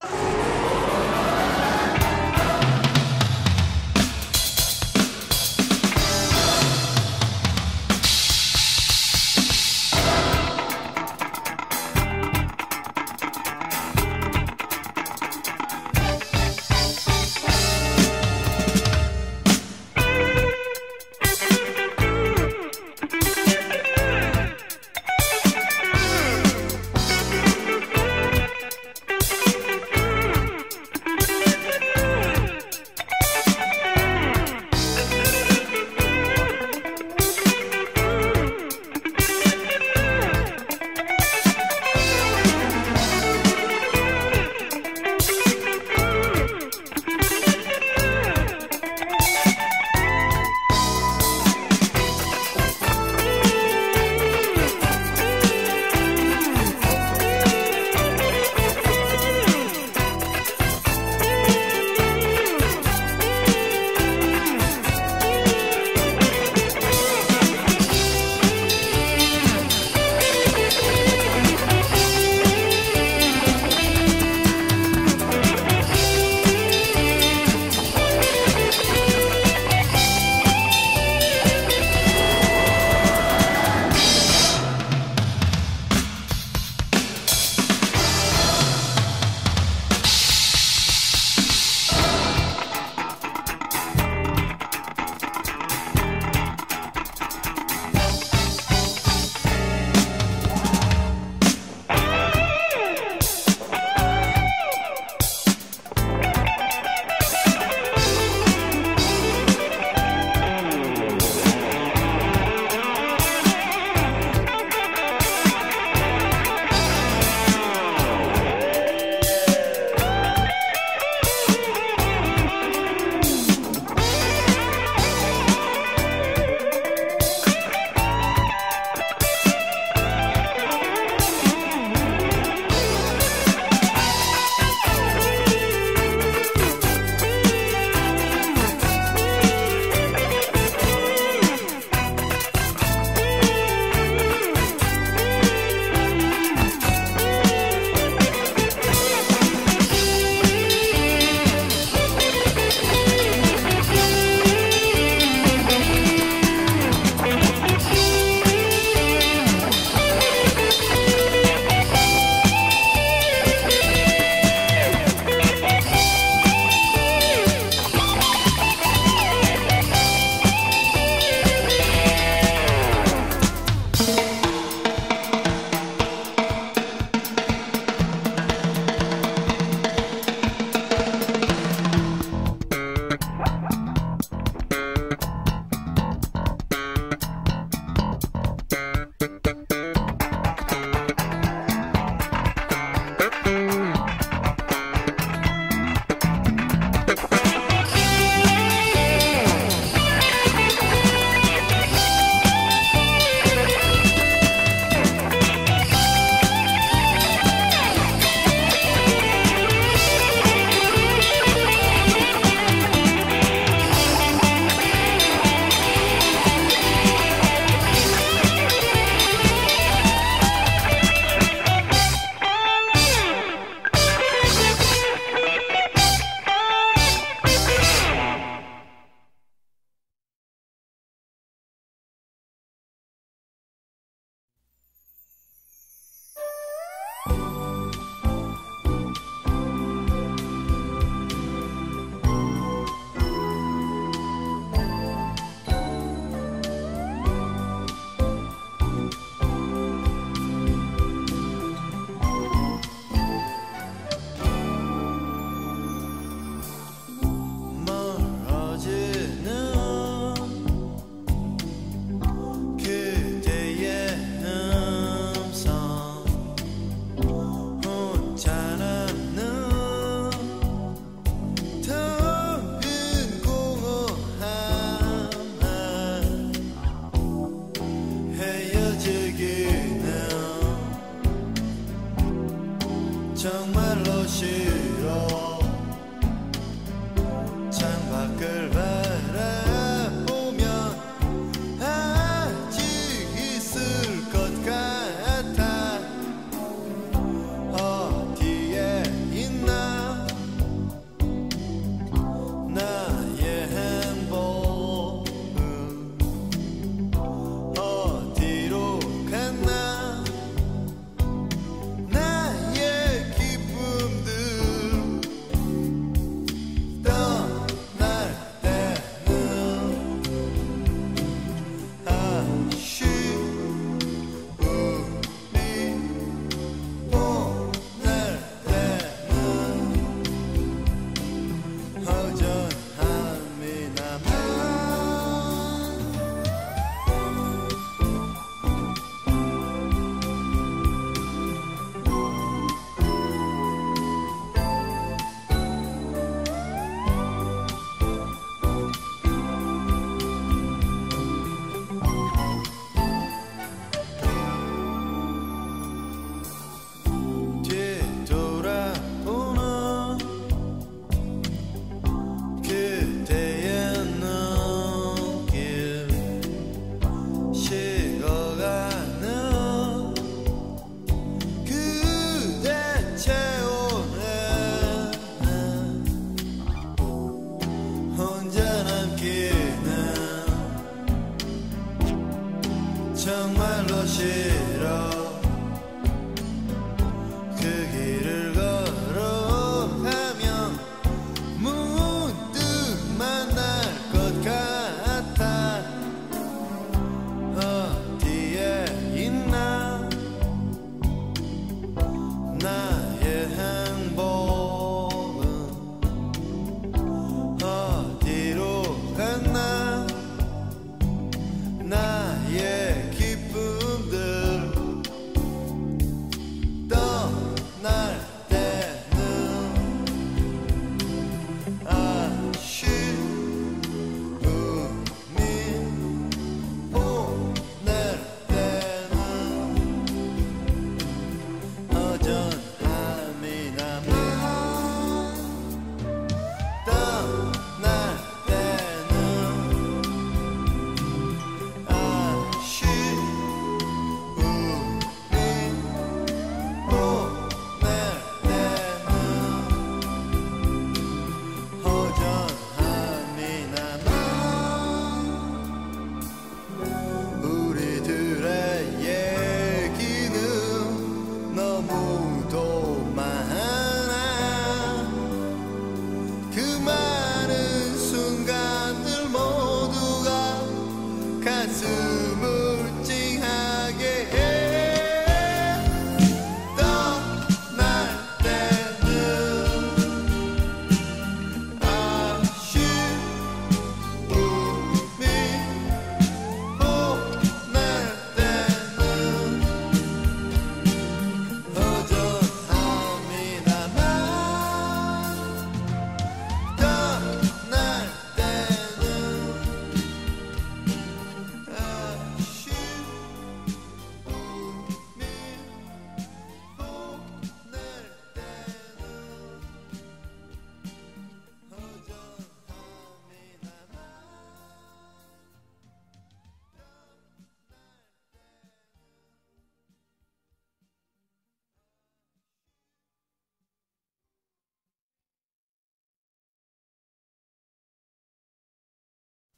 어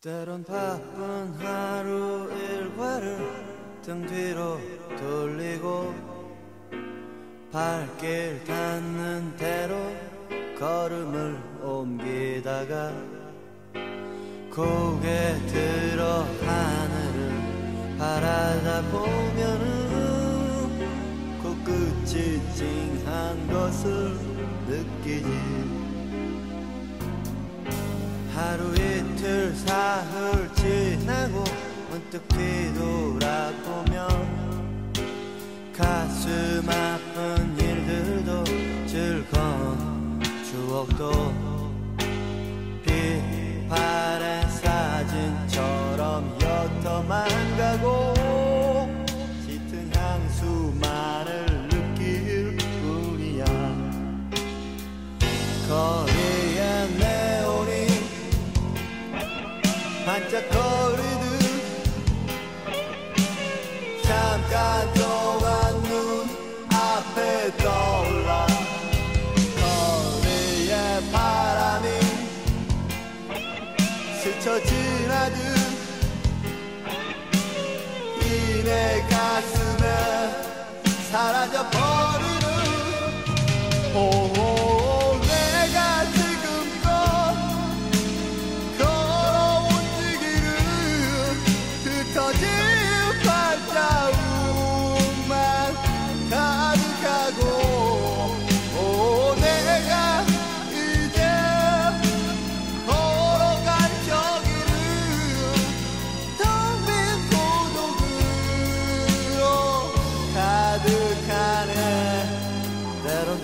때론 바쁜 하루 일과를 등 뒤로 돌리고 발길 닿는 대로 걸음을 옮기다가 고개 들어 하늘을 바라다 보면은 코끝이 찡한 것을 느끼지. 하루 이틀 지나고 문득 뒤돌아보면 가슴 아픈 일들도 즐거운 추억도 빛바랜 잠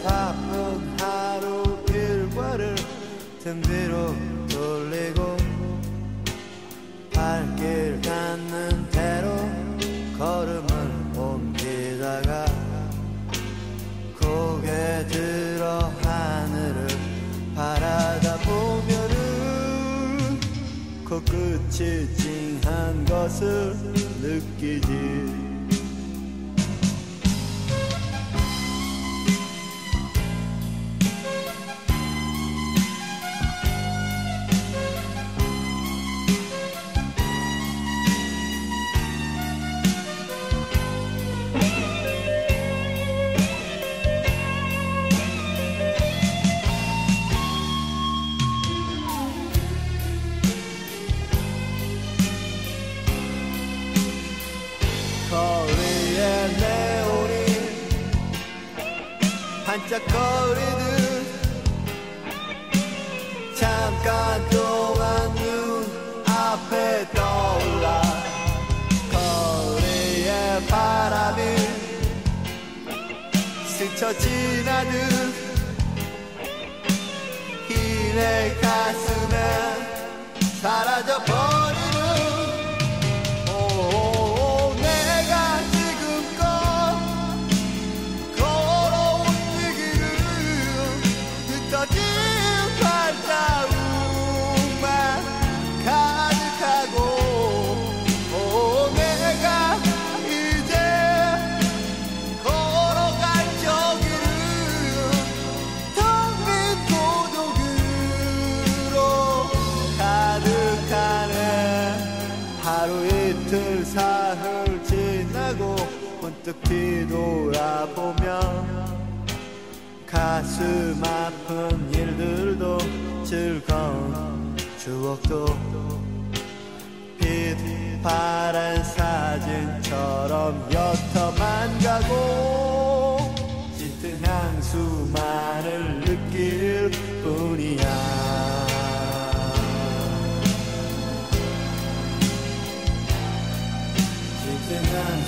바쁜 하루 일과를 등 뒤로 돌리고 발길 닿는 대로 걸음을 옮기다가 고개 들어 하늘을 바라다 보면은 코끝이 찡한 것을 느끼지 스쳐 지나듯 이내 가슴에 사라져버리 문득 뒤돌아보면 가슴 아픈 일들도 즐거운 추억도 빛 바란 사진처럼 옅어만 가고 짙은 향수만을 느낄 뿐이야. 짙은 향수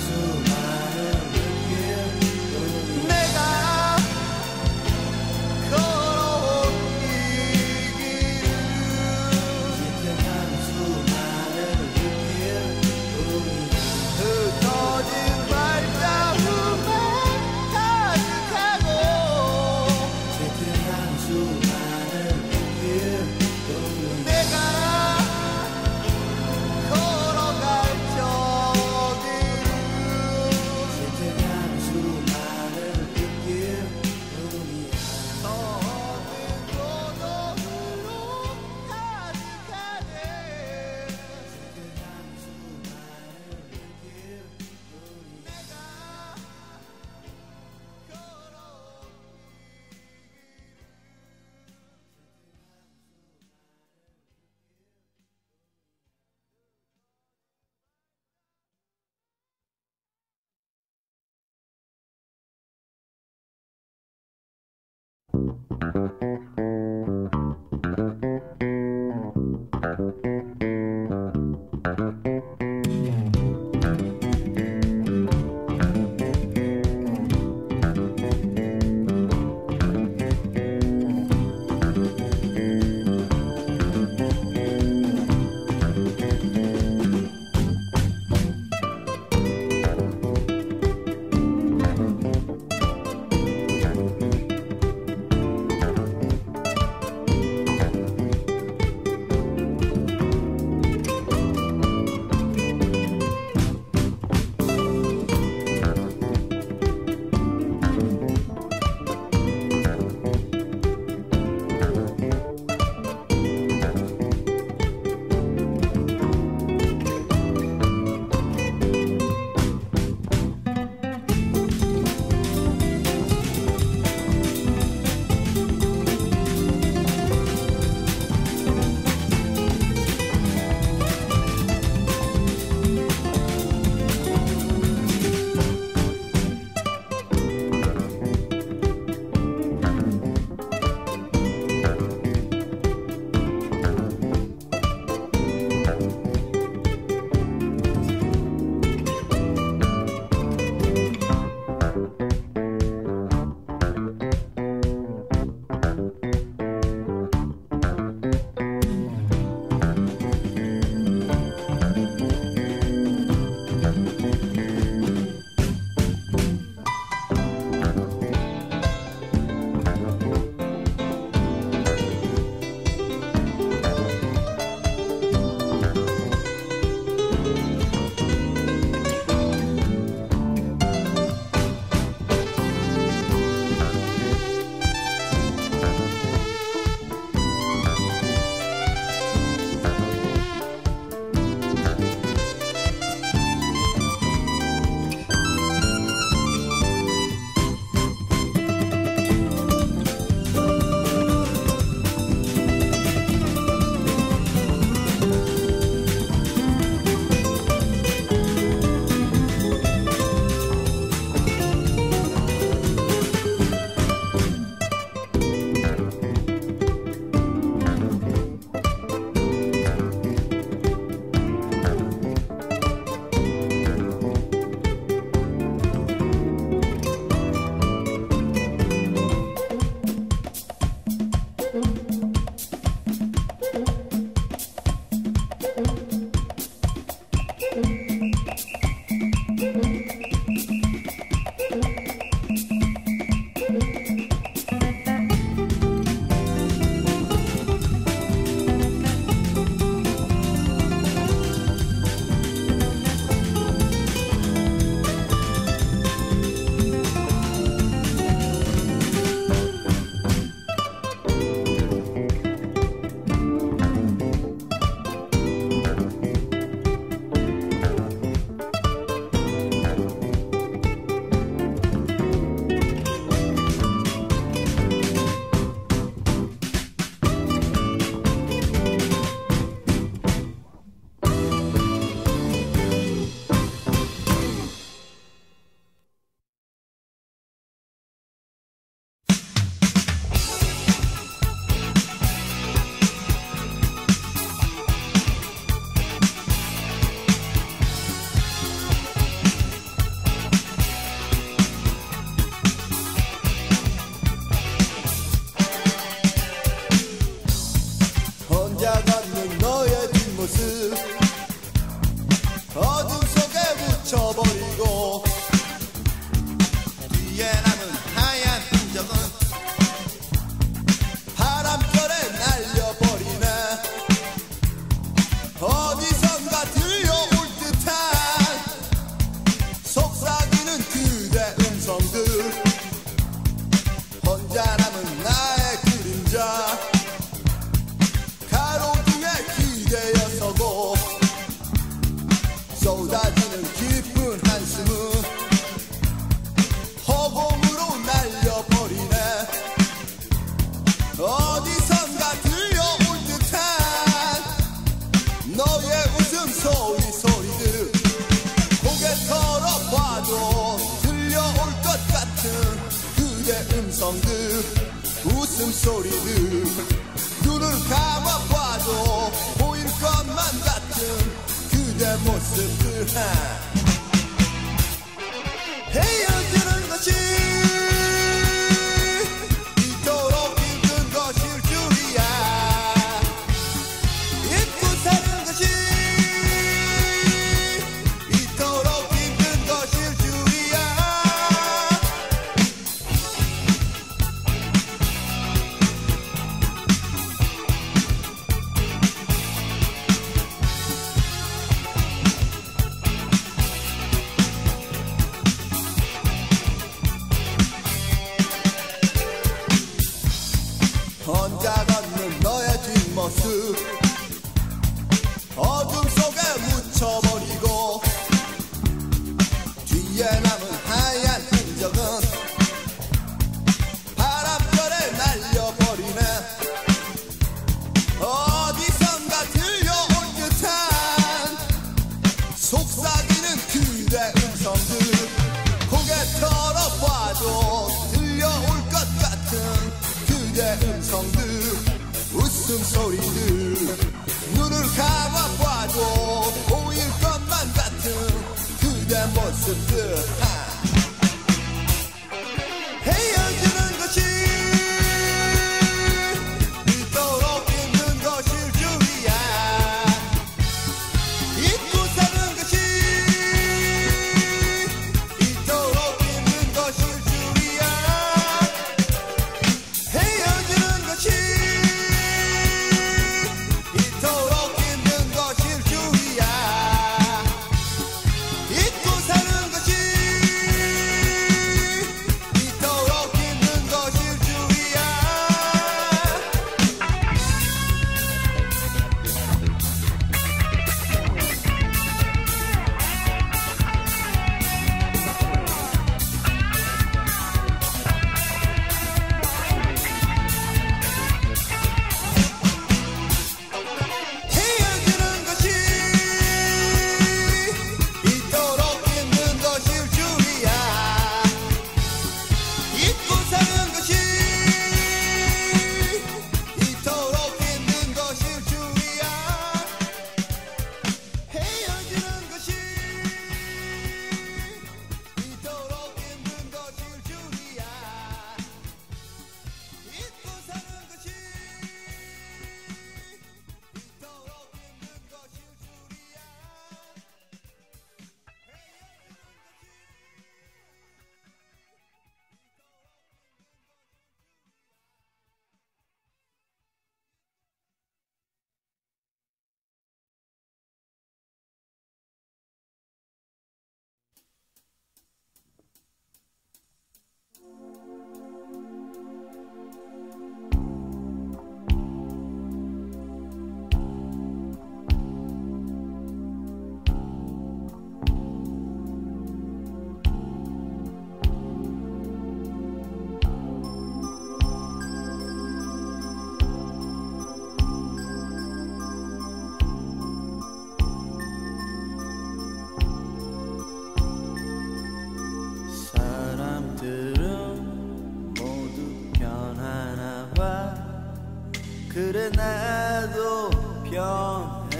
나도 변했으니까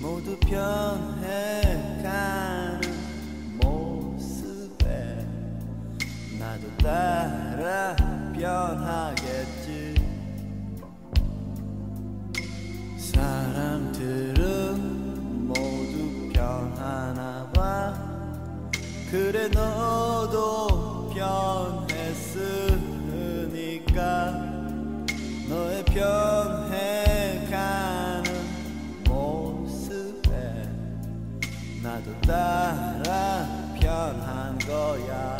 모두 변해가는 모습에 나도 따라 변하겠지. 사람들은 모두 변하나 봐. 그래 너도 변 따라 변한 거야.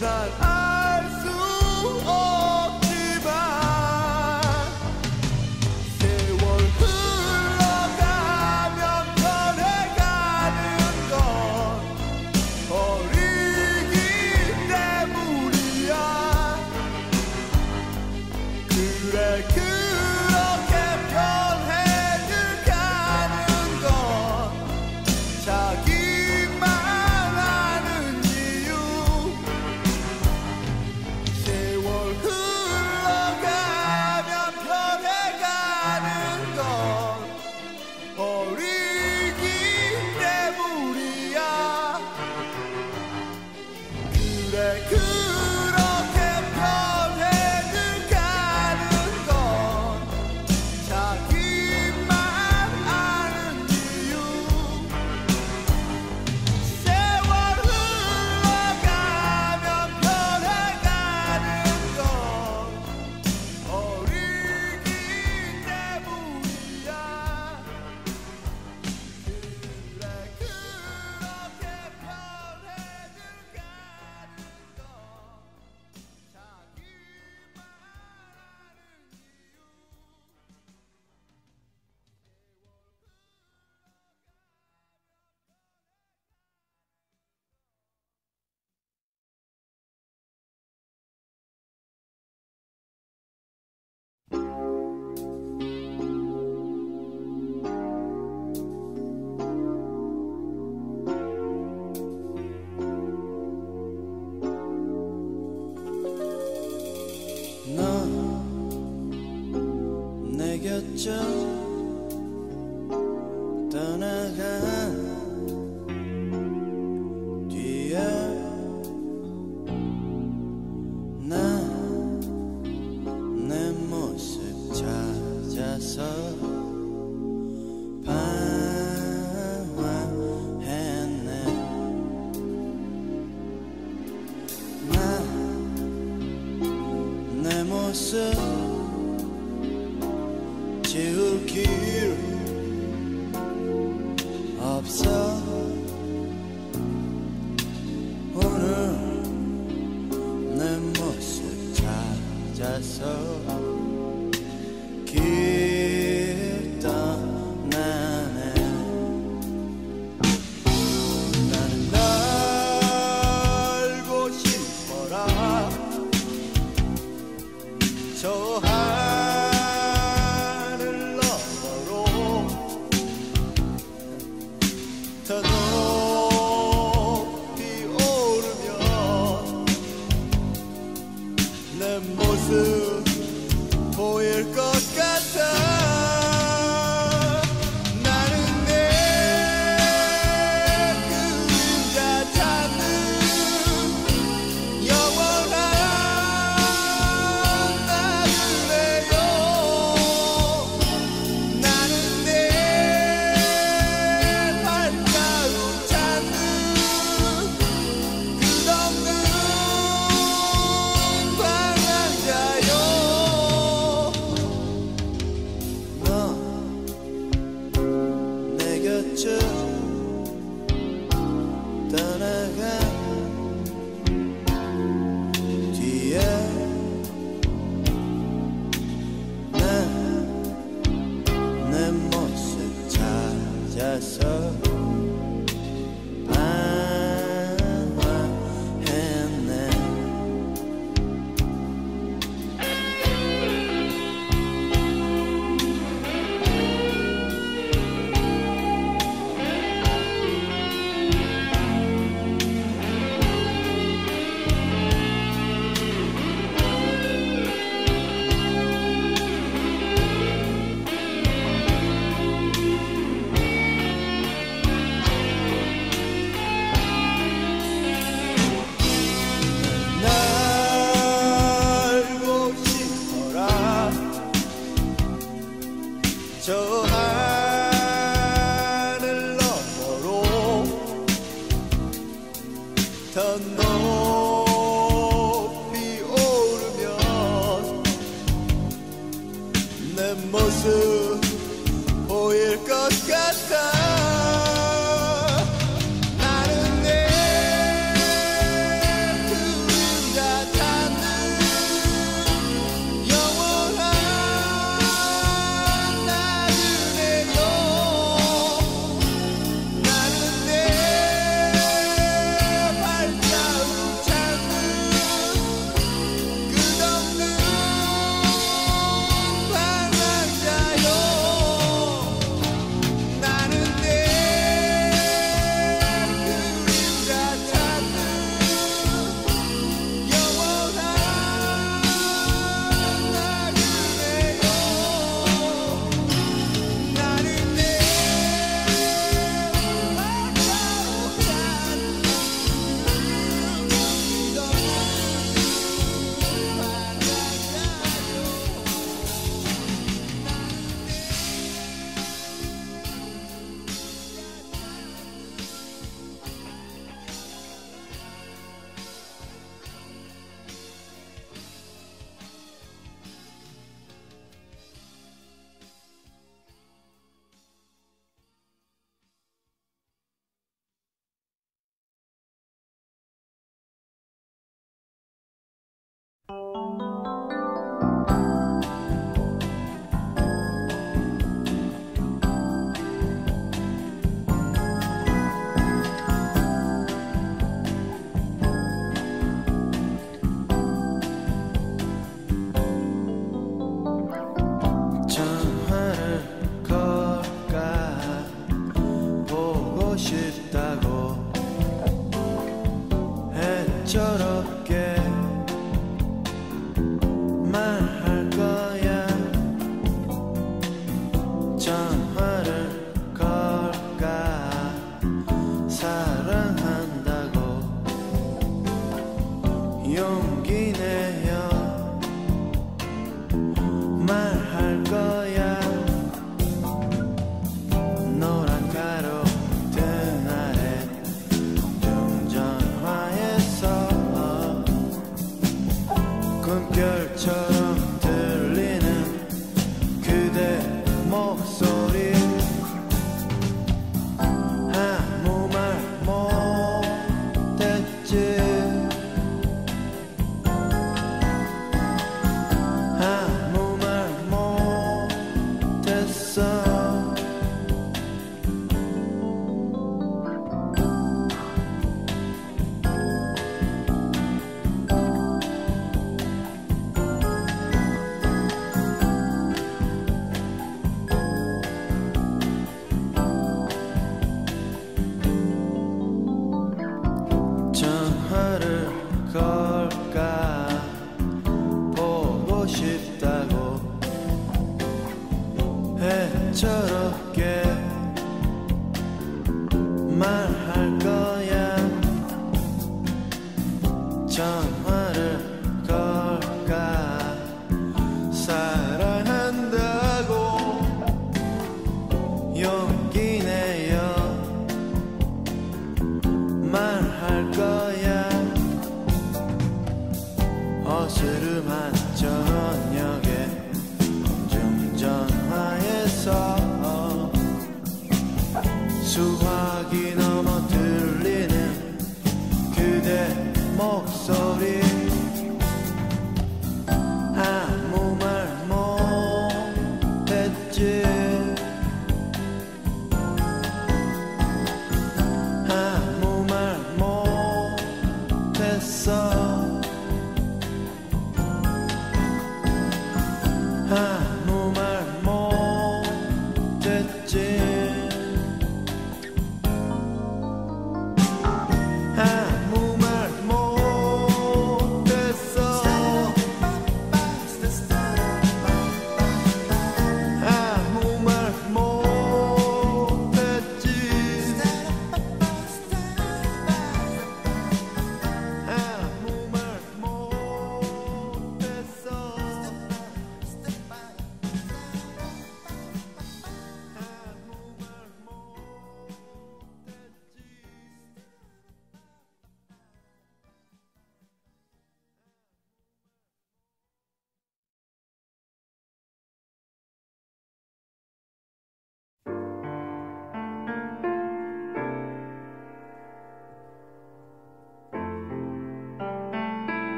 that I 모습 보 show.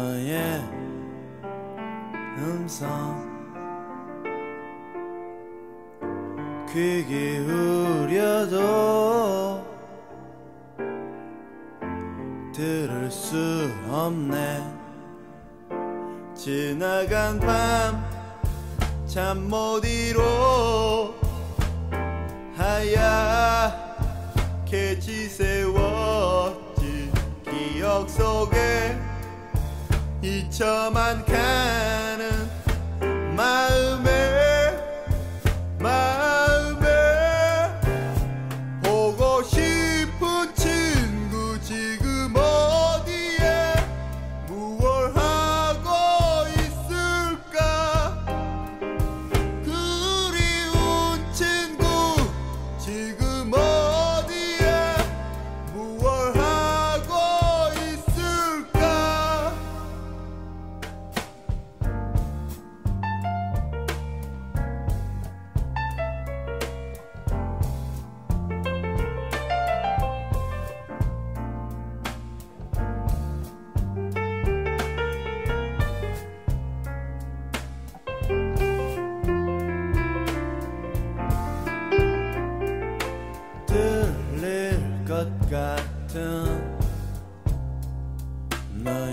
너의 음성. 귀 기울여도 들을 수 없네. 지나간 밤 잠 못 이뤄 하얗게 지새웠지. 기억 속에 잊혀만 가는 마음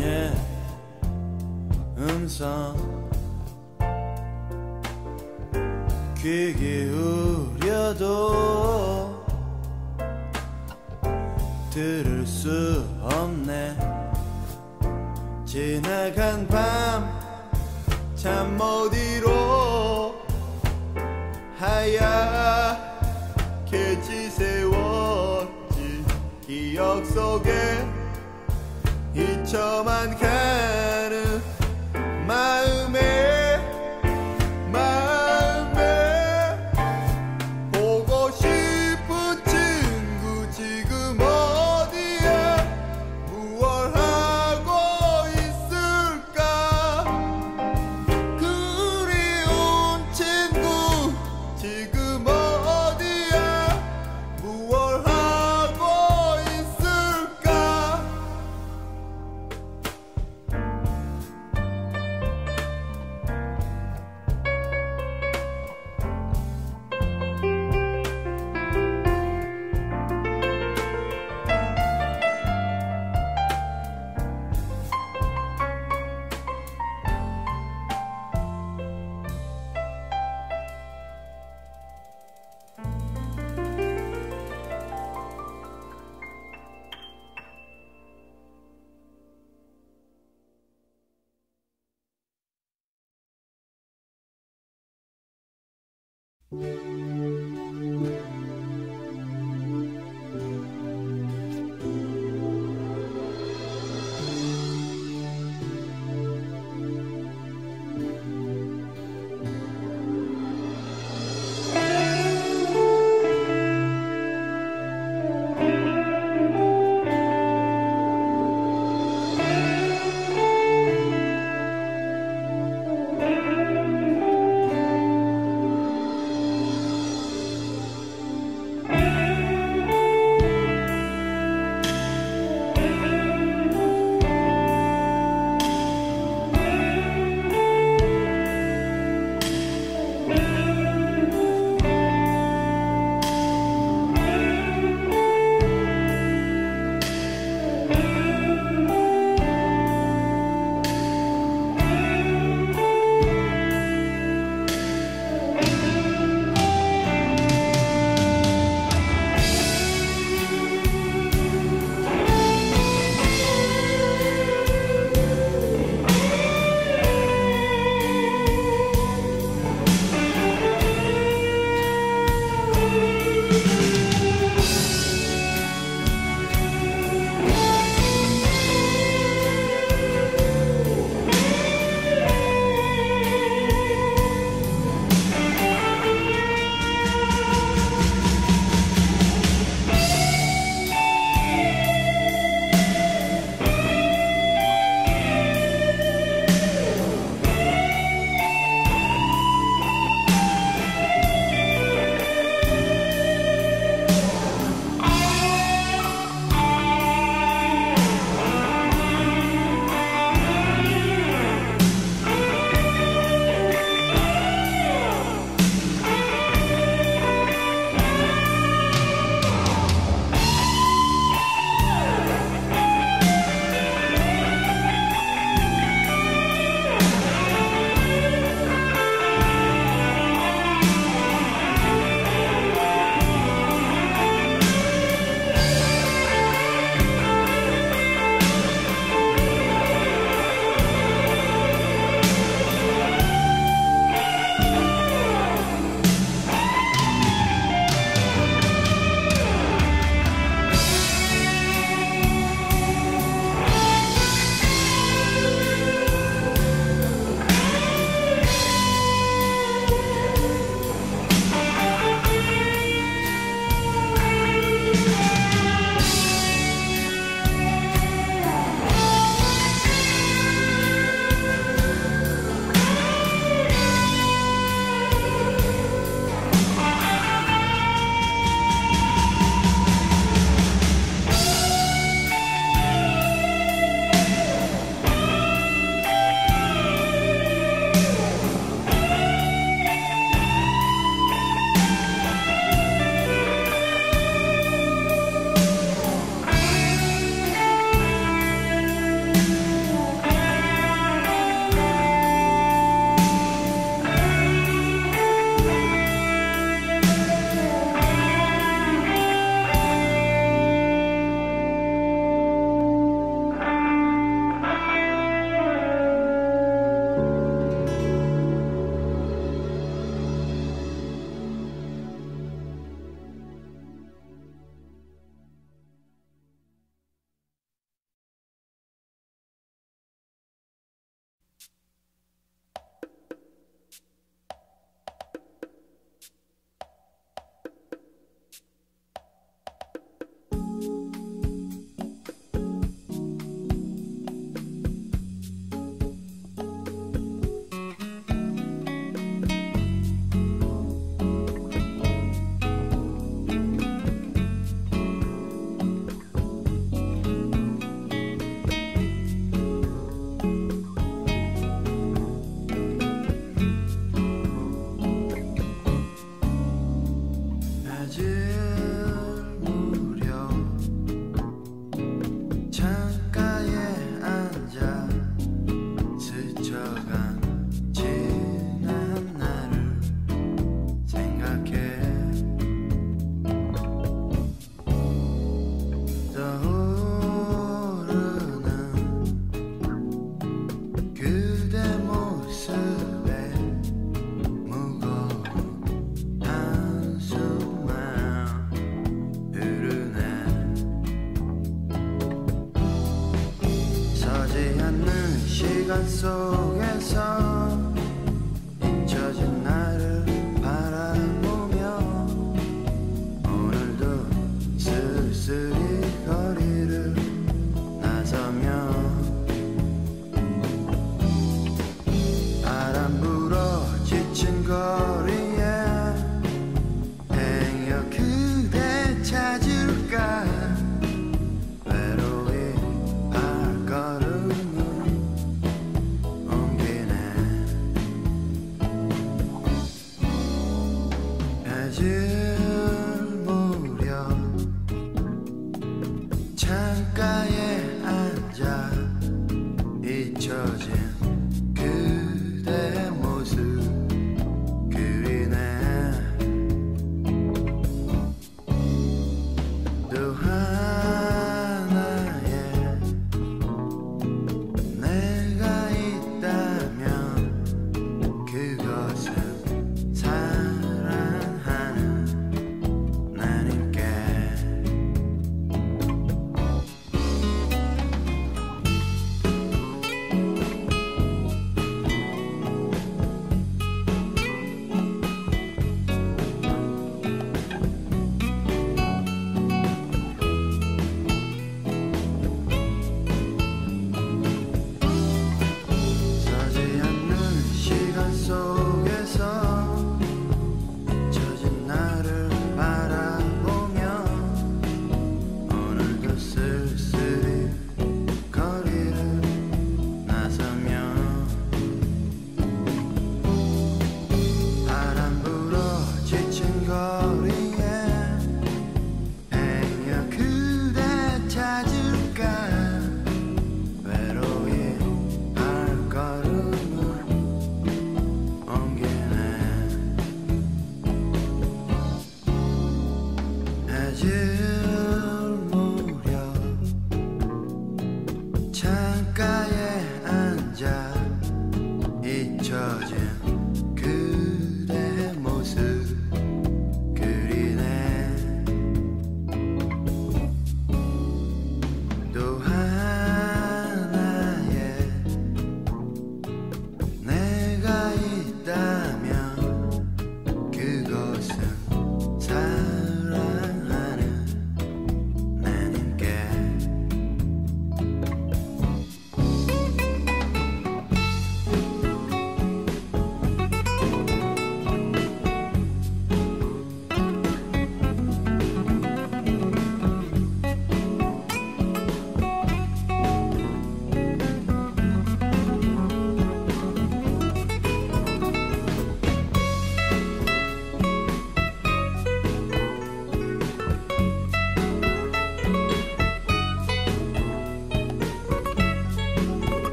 너의 음성. 귀 기울여도 들을 수 없네. 지나간 밤잠못 이뤄 하얗게 지새웠지. 기억 속에 잊혀만 가 Música